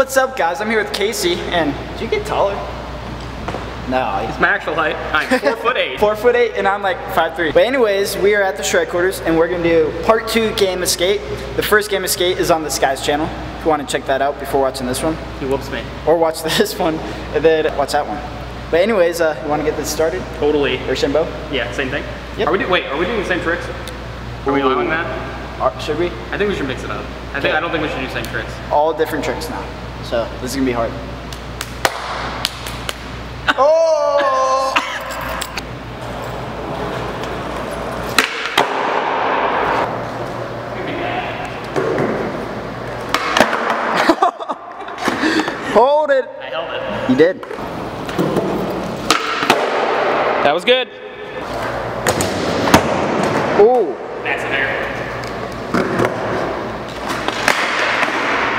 What's up, guys? I'm here with Casey, and did you get taller? No, It's my actual height. I'm four foot eight. four foot eight, and I'm like five three. But anyways, we are at the Shred Quarters, and we're gonna do part two game of skate. The first game of skate is on the Skies channel. If you want to check that out before watching this one, He whoops me. or watch this one, and then watch that one. But anyways, uh, you want to get this started? Totally. Or Shimbo? Yeah, same thing. Yep. Are we wait, are we doing the same tricks? Are we allowing that? Or should we? I think we should mix it up. I think I don't think we should do same tricks. All different tricks now. So this is gonna be hard. oh! Hold it. I held it. You did. That was good. Ooh. That's in there.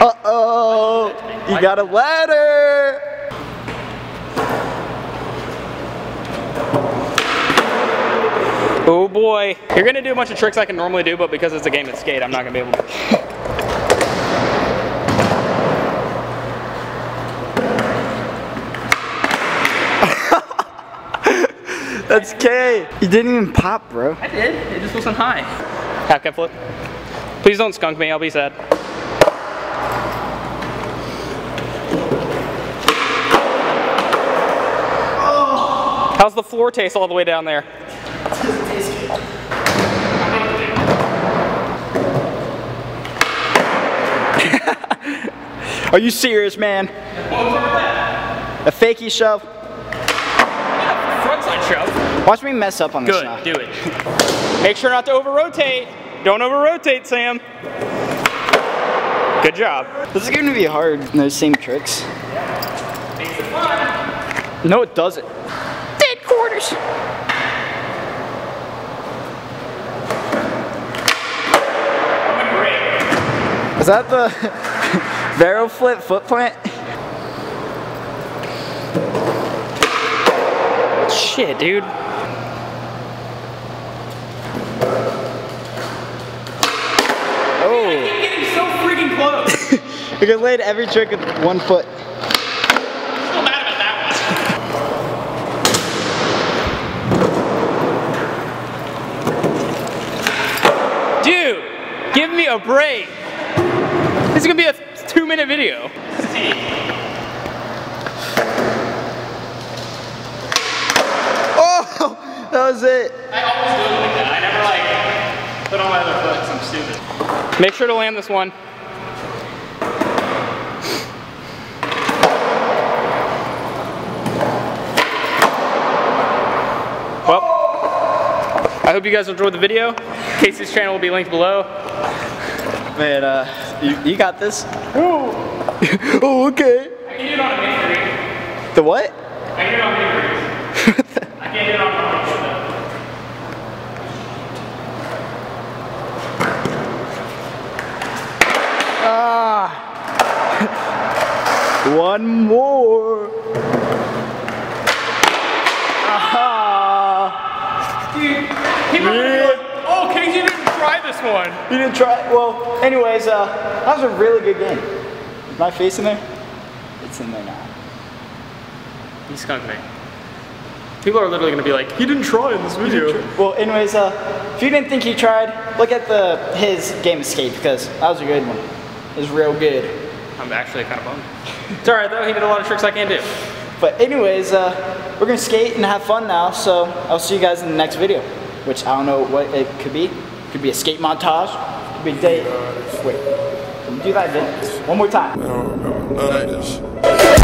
Uh oh. You got a ladder. Oh boy. You're gonna do a bunch of tricks I can normally do, but because it's a game of skate, I'm not gonna be able to. That's K. You didn't even pop, bro. I did. It just wasn't high. Half cab flip. Please don't skunk me. I'll be sad. How's the floor taste all the way down there? Are you serious, man? A fakey shove. Frontside shove. Watch me mess up on this Good. now. Do it. Make sure not to over rotate. Don't over rotate, Sam. Good job. This is gonna be hard. Those same tricks. Makes it fun. No, it doesn't. Dead quarters. Is that the varial flip foot plant? Shit, dude. Oh, Getting so freaking close. we could land every trick with one foot. Still mad about that one. Dude, give me a break. This is gonna be a two minute video. Oh, that was it. I always do it like that. I never like put on my other foot 'cause I'm stupid. Make sure to land this one. Well, I hope you guys enjoyed the video. Casey's channel will be linked below. Man, uh, you, you got this? oh, okay. I can do it on a mini rig. The what? I can do it on mini rigs. I can't do it on a foot. Ah. One more. Aha. Dude, people are gonna be like, oh, Casey didn't try this one. You didn't try. Well, anyways, uh, that was a really good game. Is my face in there? It's in there now. He skunked me. People are literally gonna be like, he didn't try in this video. Well, anyways, uh, if you didn't think he tried, look at the his game skate because that was a good one. It was real good. I'm actually kind of bummed. It's alright though, he did a lot of tricks I can't do. But anyways, uh, we're gonna skate and have fun now. So I'll see you guys in the next video, which I don't know what it could be. Could be a skate montage. Could be a day. Wait, can we do that again? One more time. No, no, none of this.